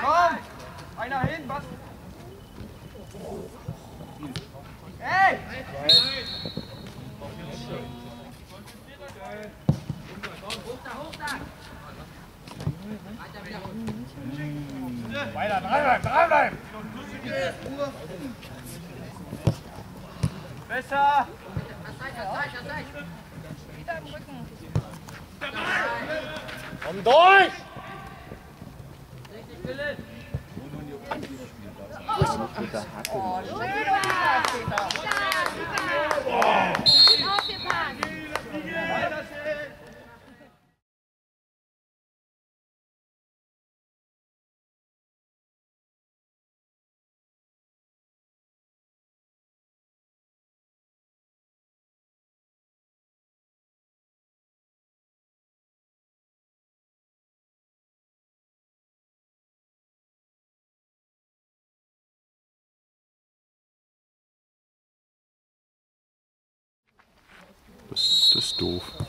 Komm! Einer hin, was? Ey! Weiter, dranbleiben, dranbleiben! Besser! Komm durch! Das, das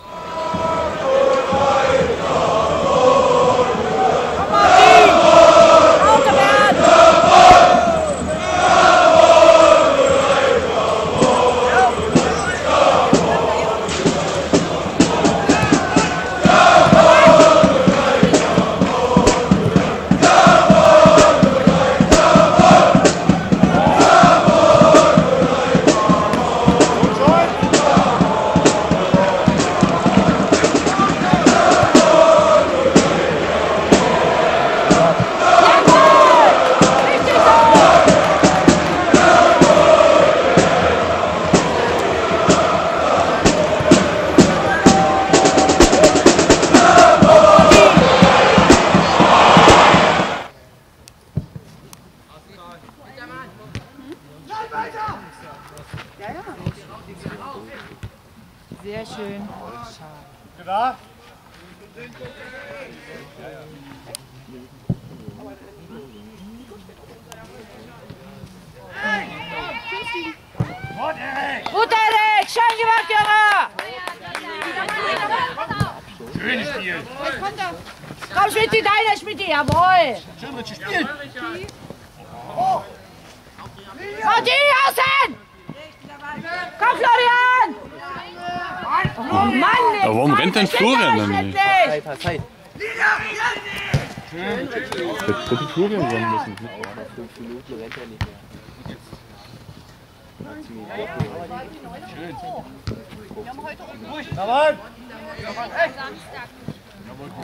Aber warum rennt denn Florian dann nicht? nicht? Hätte Florian rennen müssen. Jawohl!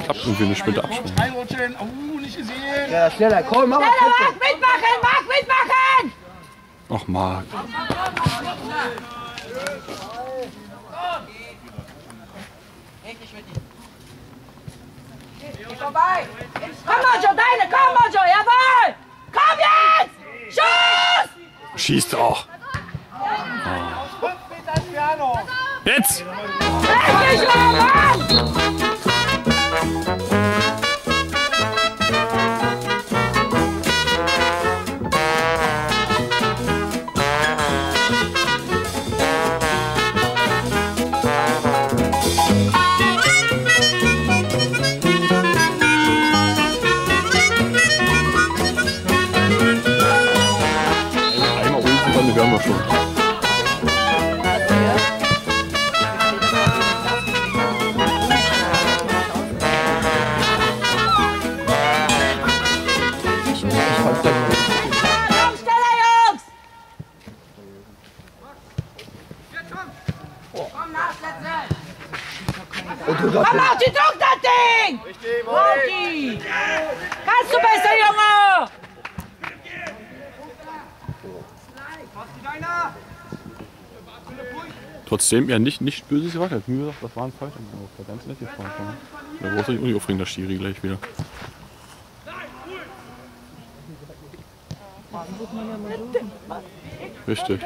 Klappt irgendwie eine späte Abschwung. Einrutschen! Oh, nicht gesehen! Ja, schneller, komm, mach mal. Schneller, Marc, mitmachen, Marc, mitmachen! Ach, Marc. Komm, Mojo, deine, komm, Mojo, jawohl! Komm jetzt! Schuss! Schießt auch. Entfernung! Jetzt! Richtig, Mann! Trotzdem er nicht, nicht böses hat. Mir gesagt, das war ein Falsch. Aber das war ganz nett gefragt. Ja. Da brauchst du dich auch nicht aufregen, der Schiri gleich wieder. Richtig.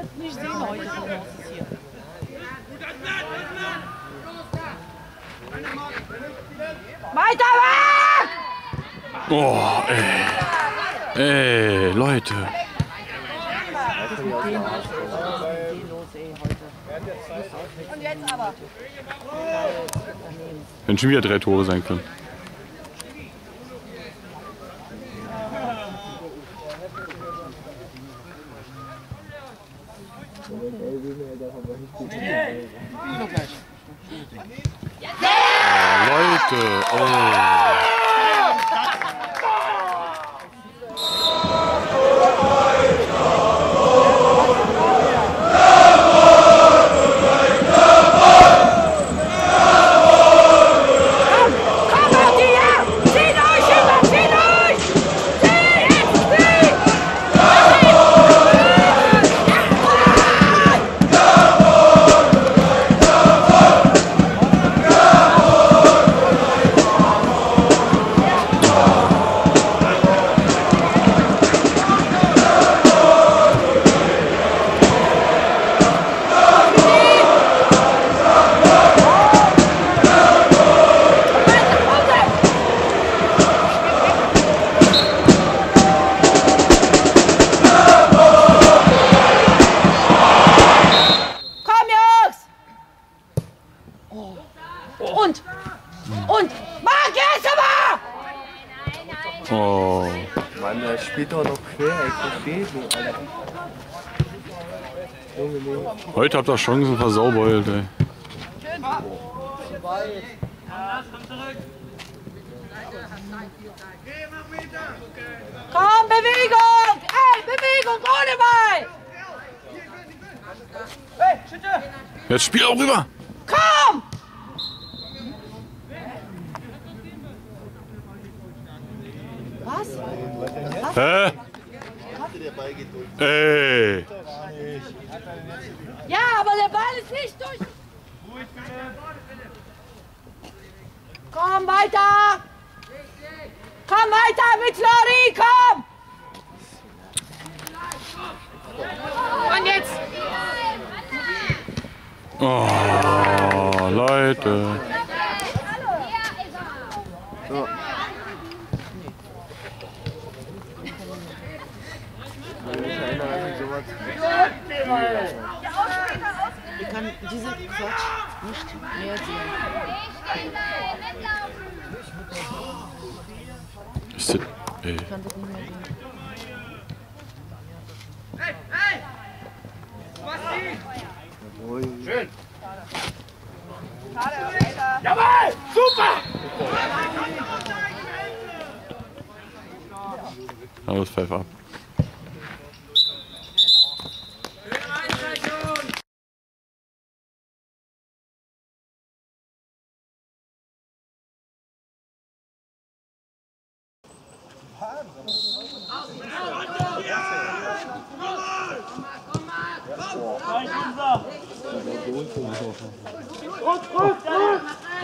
Weiter weg! Oh, ey. Ey, Leute. Jetzt aber. Wenn schon wieder drei Tore sein können. Oh, Leute, oh. Heute habt ihr Chancen versaubeult, ey. Komm, Bewegung! Ey, Bewegung, ohne Ball! Jetzt spiel auch rüber. Komm! Was? Hä? Ey. Ja, aber der Ball ist nicht durch. Komm weiter! Komm weiter mit Flori, komm! Und jetzt? Oh, Leute. Ich Ich kann diesen Quatsch nicht mehr sehen. Ist das, ey. Ich kann das nicht mehr sehen. Oh, Junge. Jawohl! Super! Alles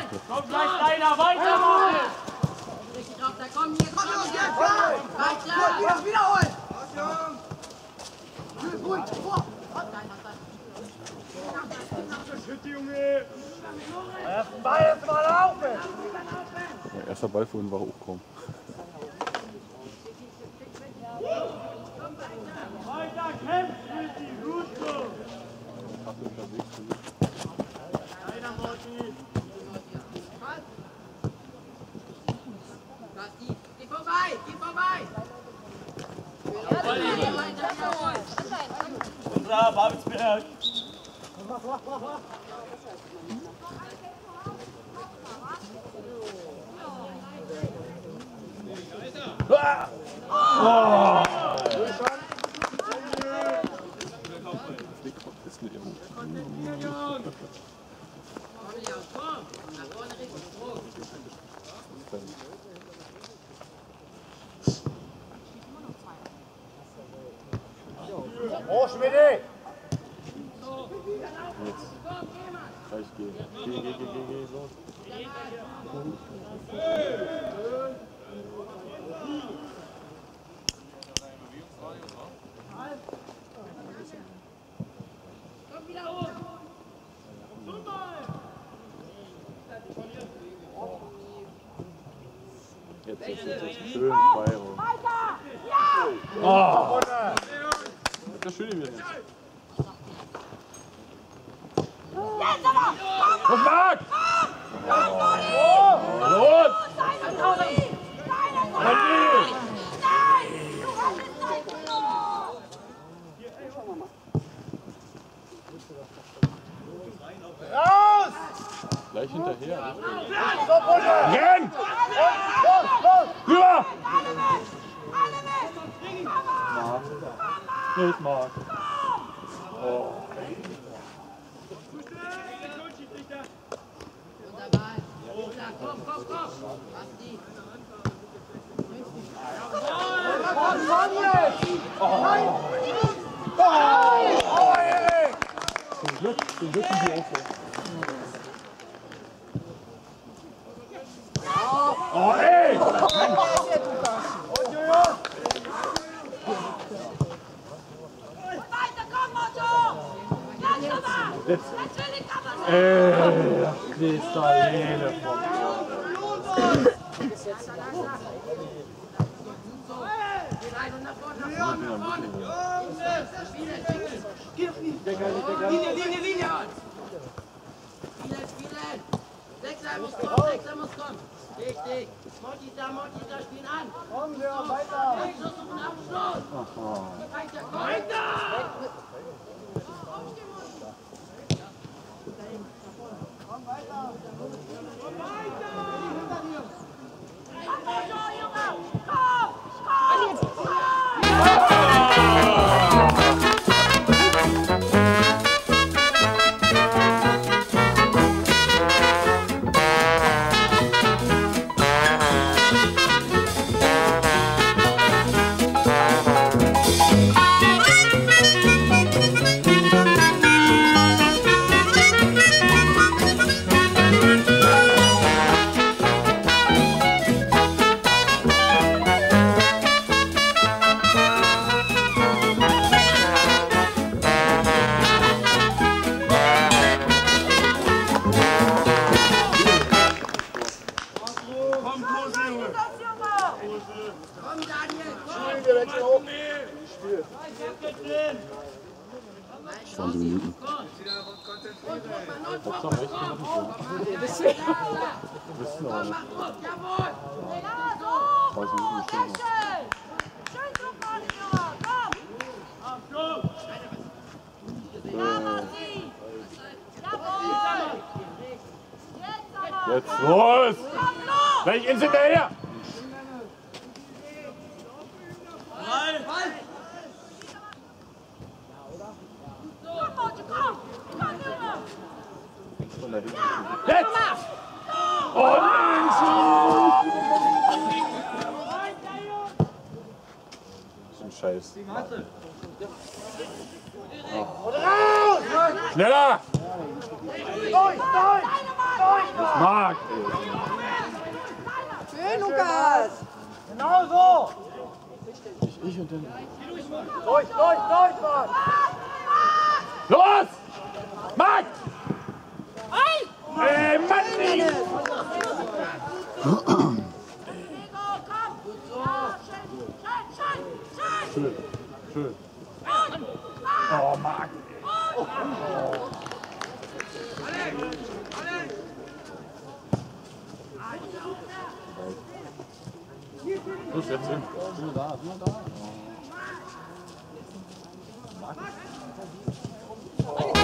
pfeif ab. Komm gleich deiner, weitermachen! Ball jetzt mal laufen! Der erste Ball vorhin war hochkommen. Weiter kämpft mit die gut so! Weiter, Morty! Geh vorbei, geh vorbei! Unser Babelsberg! Oh, Schmidt! Jetzt ist es schön bei. Oh! Ah! Das schöne wieder. Los, Marc! Los! Los! Deine Tommy! Deine Tommy! Andi! Nein! Du hast es nicht genug! Gleich hinterher. Renn! Rüber! Marc. Los, Marc. Oh. wirklich die Ecke. Oh, ey! Jetzt. Ey, Kristallene von. Linie, Linie, Linie! Spielen, spielen! Sechser muss kommen, Sechser muss kommen! Richtig! Motti da, Motti da, spielen an! Komm, wir weiter! Abschluss und Abschluss! Weiter, komm! Weiter! Komm, 20 Minuten. Hauptsache echt noch nicht so. Wissen aber nicht. Mach Druck, jawohl! Ja, so! 30 Minuten Sehr bestimmt noch. schön! Schön so, Mann, Junge! Komm! Ja, Matti! Jawohl! Jetzt aber! Jetzt los! Komm, los! Gleich ins hinterher! Komm, Motto, komm! Komm, Junge! Von da hinten. Jetzt! Und So ein Scheiß. Oh. Schneller! Marc! Schön, Lukas! Genau so! Ich, ich und dann. Durch, durch, durch, Mann! Los! Marc! Ey, Mann! schön, schön, schön. Und, Oh, Marc! Los, jetzt hin. Sind wir da? Sind wir da? Der,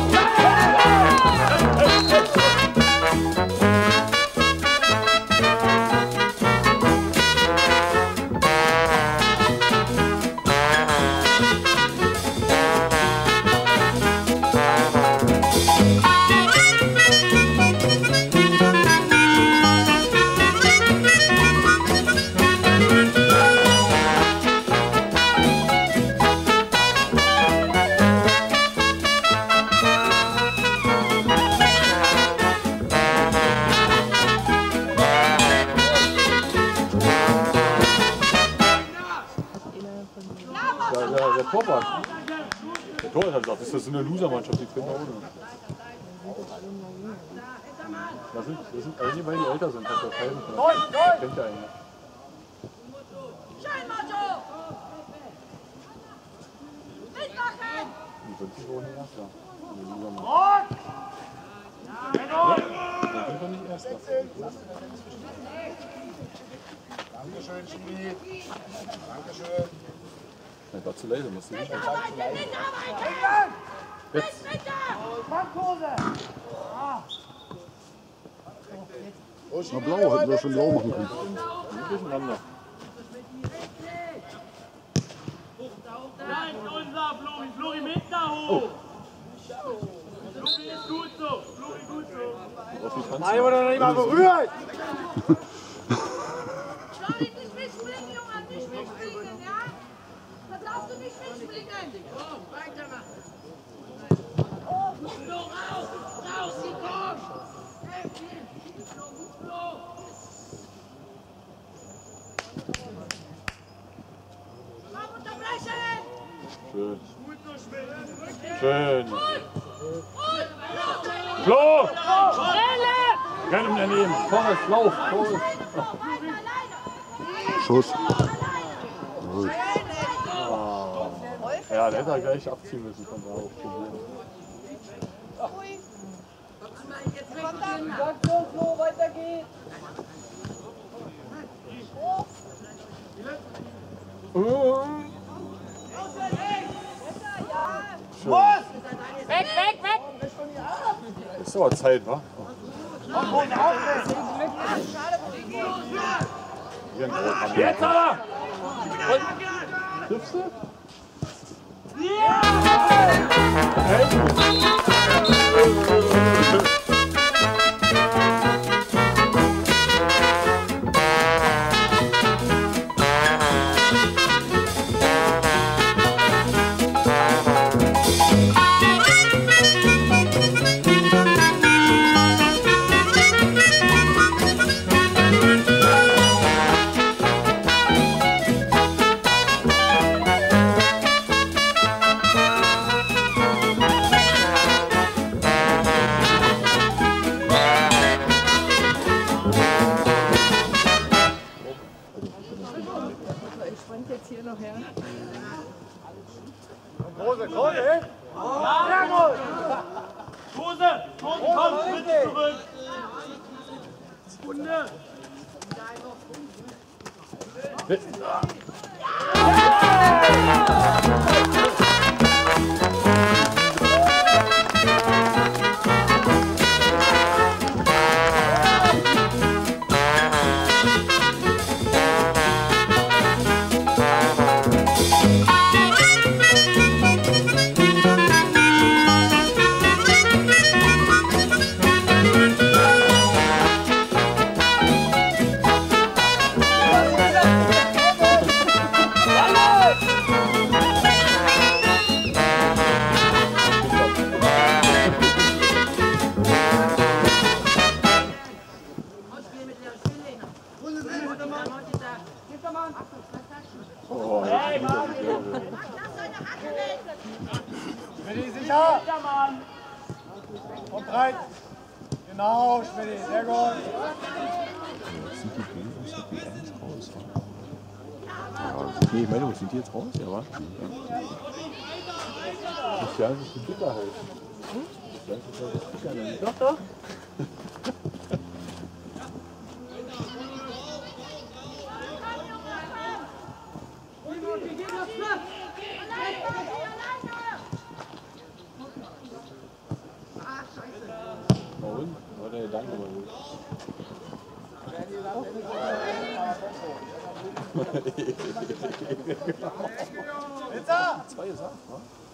Torwart. Der Torwart hat gesagt, das ist eine Loser-Mannschaft, die treten ohne. Das sind, das sind also einige, weil die älter sind, hat der Pfeifen von der kennt ja einer. Die sind sich ohne Erster. Ja, dann sind wir nicht Erster. Dankeschön, Schmied. Dankeschön. Das war zu leise, musst du nicht. Mitarbeiter, Mitarbeiter! Jetzt. Bankhose! Na blau, hätten wir schon blau machen können. Durcheinander. Nein, unser Flori. Flori mit da hoch. Flori ist gut so. Flori gut so. Nein, wurde noch nicht mal berührt. Soll ich nicht mitspringen, Junge? Nicht mitspringen, ja? Da darfst du nicht mitspringen. Komm, weitermachen. Flo, raus! Raus, sie kommt! Kämpfen! Flo, Flo! Komm, unterbrechen! Schön. Schön. Flo! Renn um daneben. Vorwärts, lauf. Vorwärts. Schuss. Gut. Ja, der hätte er gleich abziehen müssen von da auf. Weg, weg, weg! Ist aber Zeit, wa? Jetzt aber! Triffst du? Hose, die raus? Ja, was? Ja. Christian ist die Gitter halt. Christian ist das Gitter nicht. Doch, doch. exato.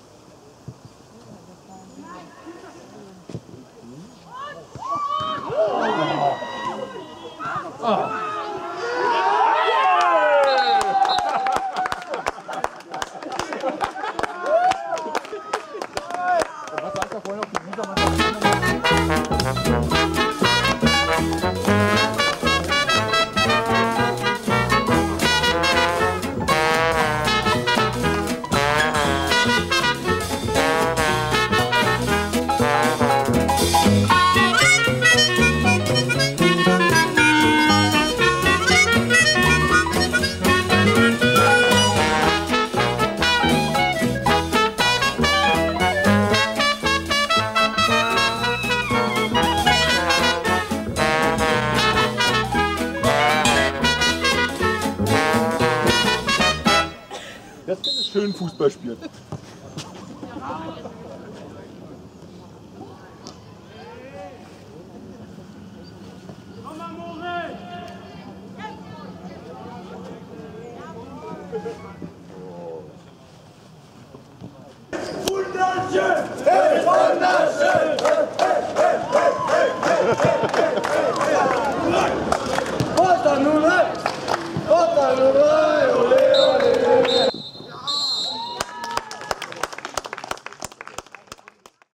Schön Fußball spielen.